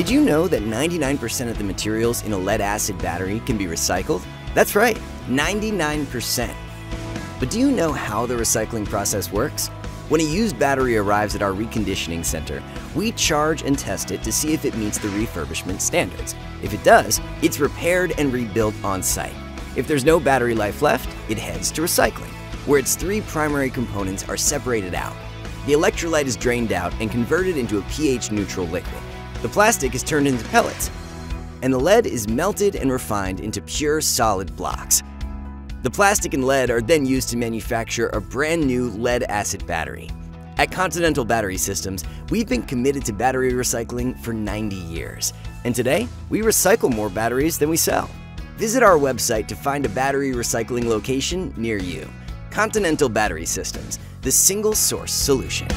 Did you know that 99% of the materials in a lead acid battery can be recycled? That's right, 99%. But do you know how the recycling process works? When a used battery arrives at our reconditioning center, we charge and test it to see if it meets the refurbishment standards. If it does, it's repaired and rebuilt on site. If there's no battery life left, it heads to recycling, where its three primary components are separated out. The electrolyte is drained out and converted into a pH neutral liquid. The plastic is turned into pellets, and the lead is melted and refined into pure solid blocks. The plastic and lead are then used to manufacture a brand new lead acid battery. At Continental Battery Systems, we've been committed to battery recycling for 90 years, and today we recycle more batteries than we sell. Visit our website to find a battery recycling location near you. Continental Battery Systems, the single source solution.